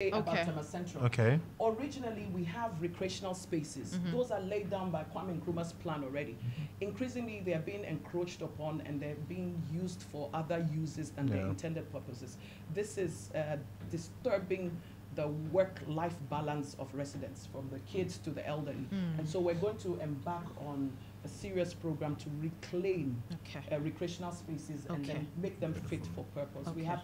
Okay. about Tema Central. Okay. Originally, we have recreational spaces. Mm-hmm. Those are laid down by Kwame Nkrumah's plan already. Mm-hmm. Increasingly, they are being encroached upon and they're being used for other uses than their intended purposes. This is uh, disturbing the work-life balance of residents, from the kids to the elderly. Mm. And so we're going to embark on a serious program to reclaim Okay. uh, recreational spaces and then make them fit for purpose. We have